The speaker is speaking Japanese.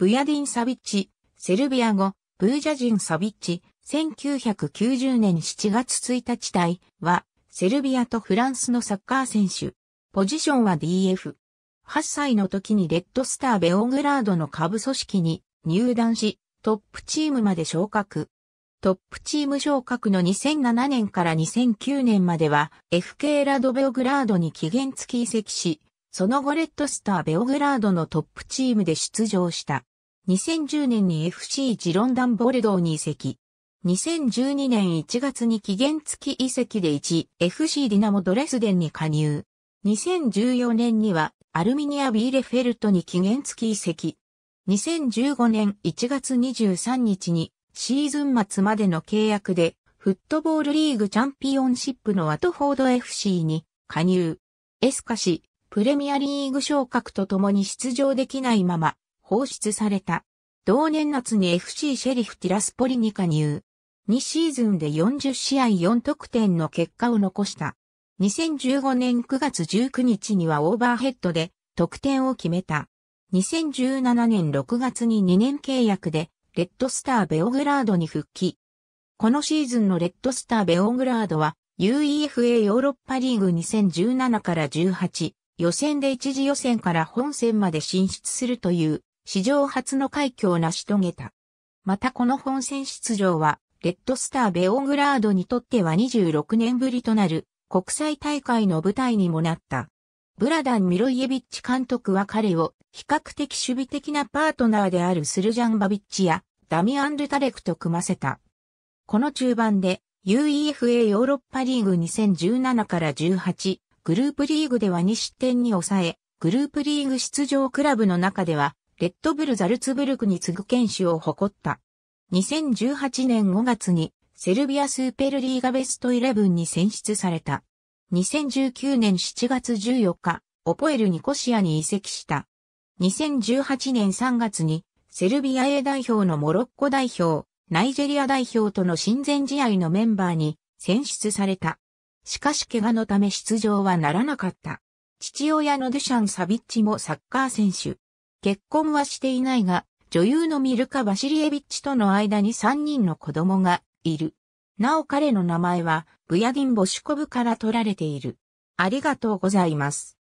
ブヤディン・サビッチ、セルビア語、ブージャジン・サビッチ、1990年7月1日隊は、セルビアとフランスのサッカー選手。ポジションは DF。8歳の時にレッドスターベオグラードの下部組織に入団し、トップチームまで昇格。トップチーム昇格の2007年から2009年までは FK ラドベオグラードに期限付き移籍し、その後レッドスターベオグラードのトップチームで出場した。2010年に FC ジロンダンボルドーに移籍。2012年1月に期限付き移籍で 1FC ディナモドレスデンに加入。2014年にはアルミニア・ビーレフェルトに期限付き移籍。2015年1月23日にシーズン末までの契約でフットボールリーグチャンピオンシップのワトフォード FC に加入。エスカシ、プレミアリーグ昇格とともに出場できないまま放出された。同年夏に FC シェリフティラスポリに加入。2シーズンで40試合4得点の結果を残した。2015年9月19日にはオーバーヘッドで得点を決めた。2017年6月に2年契約でレッドスターベオグラードに復帰。このシーズンのレッドスターベオグラードは UEFA ヨーロッパリーグ2017から18予選で一次予選から本戦まで進出するという史上初の快挙を成し遂げた。またこの本戦出場はレッドスターベオグラードにとっては26年ぶりとなる国際大会の舞台にもなった。ブラダン・ミロイエビッチ監督は彼を比較的守備的なパートナーであるスルジャン・バビッチやダミアン・ルタレクと組ませた。この中盤で UEFA ヨーロッパリーグ2017から18グループリーグでは2失点に抑え、グループリーグ出場クラブの中ではレッドブル・ザルツブルクに次ぐ選手を誇った。2018年5月にセルビアスーペルリーガベスト11に選出された。2019年7月14日、オポエルニコシアに移籍した。2018年3月にセルビア A 代表のモロッコ代表、ナイジェリア代表との親善試合のメンバーに選出された。しかし怪我のため出場はならなかった。父親のドゥシャン・サビッチもサッカー選手。結婚はしていないが、女優のミルカ・バシリエビッチとの間に3人の子供がいる。なお彼の名前はブヤディン・ボシュコブから取られている。ありがとうございます。